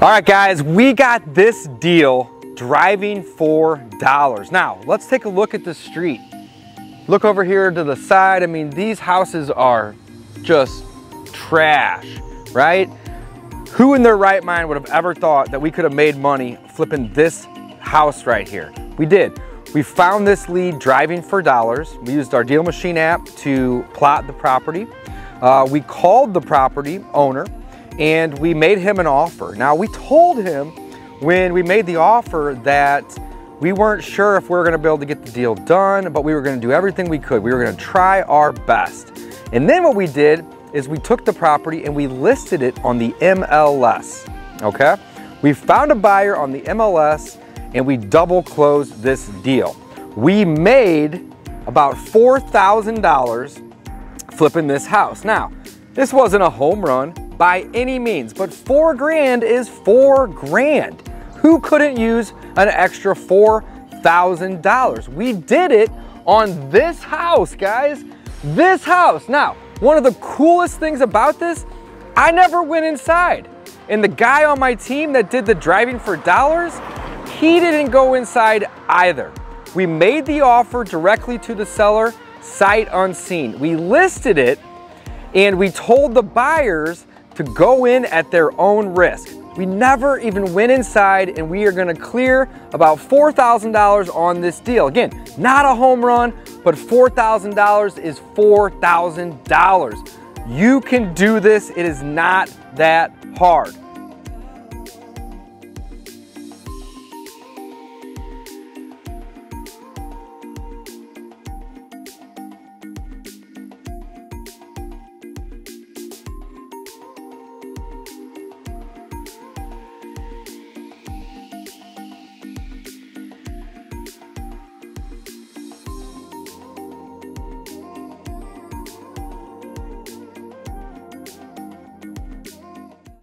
All right, guys, we got this deal driving for dollars. Now, let's take a look at the street. Look over here to the side. I mean, these houses are just trash, right? Who in their right mind would have ever thought that we could have made money flipping this house right here? We did. We found this lead driving for dollars. We used our Deal Machine app to plot the property. Uh, we called the property owner and we made him an offer. Now we told him when we made the offer that we weren't sure if we were gonna be able to get the deal done, but we were gonna do everything we could. We were gonna try our best. And then what we did is we took the property and we listed it on the MLS, okay? We found a buyer on the MLS and we double closed this deal. We made about $4,000 flipping this house. Now, this wasn't a home run, by any means, but four grand is four grand. Who couldn't use an extra $4,000? We did it on this house, guys. This house. Now, one of the coolest things about this, I never went inside. And the guy on my team that did the driving for dollars, he didn't go inside either. We made the offer directly to the seller, sight unseen. We listed it and we told the buyers to go in at their own risk. We never even went inside and we are gonna clear about $4,000 on this deal. Again, not a home run, but $4,000 is $4,000. You can do this, it is not that hard.